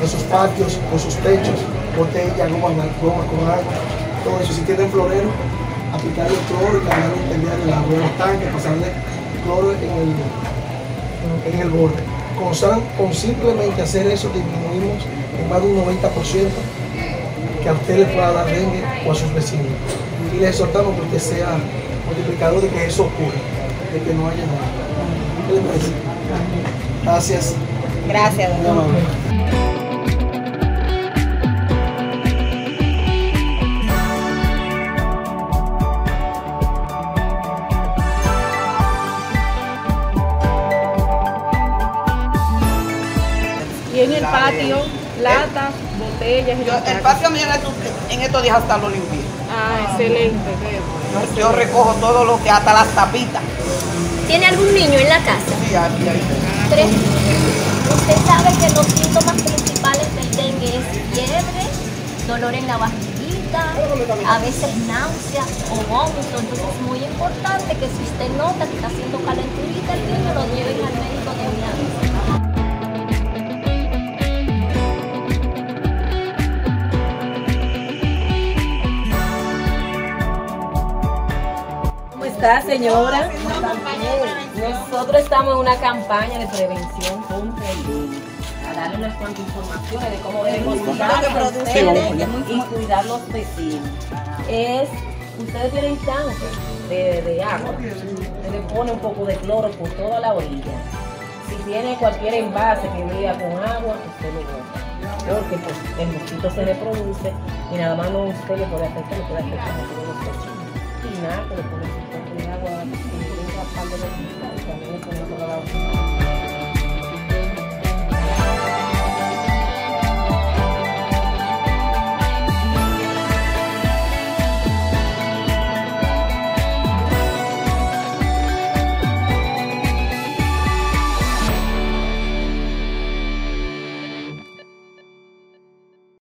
en sus patios, en sus techos, botellas, goma, goma con agua, todo eso. Si tienen florero, aplicarle cloro y cambiarle el agua en los tanques, pasarle cloro en el, en el borde. Con, con simplemente hacer eso disminuimos en más de un 90% que a usted le pueda dar dengue o a sus vecinos. Y le exhortamos que usted sea multiplicador de que eso ocurra, de que no haya nada. ¿Qué le parece? Gracias. Gracias, doctor. El patio, latas, botellas. Yo, el patio mío en estos días hasta lo limpié. Ah, excelente. Yo, yo recojo todo lo que hasta las tapitas. ¿Tiene algún niño en la casa? Sí, aquí hay Tres. Usted sabe que los síntomas principales del dengue es fiebre, dolor en la vagina, a veces náusea o vómito. Entonces es muy importante que si usted nota que está haciendo calenturita el niño, lo lleven al médico está, señora? Nosotros estamos en una campaña de prevención contra el. A darle unas cuantas informaciones de cómo debemos cuidar y cuidar los vecinos. Es, ustedes tienen tanques de, de agua, se le pone un poco de cloro por toda la orilla. Si tiene cualquier envase que vea con agua, usted lo bota. Porque pues, el mosquito se reproduce y nada más no usted le puede afectar, le puede afectar a todos los. Y nada, que le pone un poco